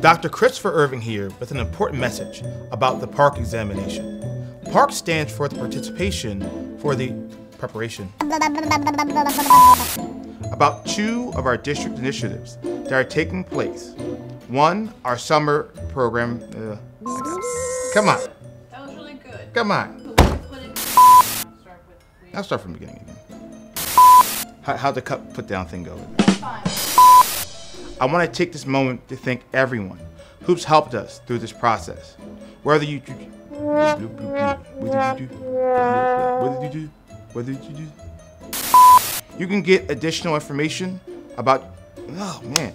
Dr. Christopher Irving here with an important message about the PARCC examination. PARCC stands for the participation for the preparation. About two of our district initiatives that are taking place. One, our summer program. Uh, come on, That was really good. come on. Put, put it. Start with. we- I'll start from the beginning again. How, how'd the cup put down thing go? Fine. I want to take this moment to thank everyone who's helped us through this process. Whether you whether you do, whether you do, you can get additional information about. Oh man,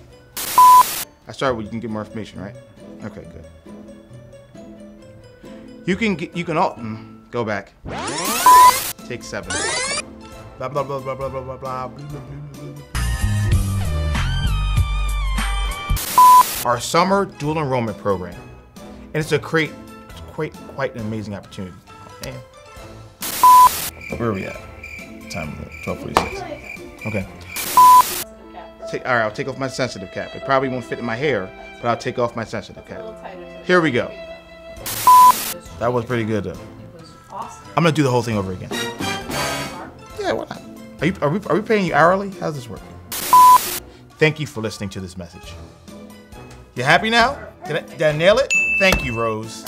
I started with you can get more information, right? Okay, good. You can get, you can all mm, go back. Take seven. Blah blah blah blah blah blah blah blah. Our summer dual enrollment program. And it's a great, quite, quite an amazing opportunity. Man. Where are we at? Time of 1246. Okay. Take, all right, I'll take off my sensitive cap. It probably won't fit in my hair, but I'll take off my sensitive cap. little tighter. to the Here we go. That was pretty good though. I'm gonna do the whole thing over again. Yeah, why not? Are, you, are, we, are we paying you hourly? How's this work? Thank you for listening to this message. You happy now? Did I, did I nail it? Thank you, Rose.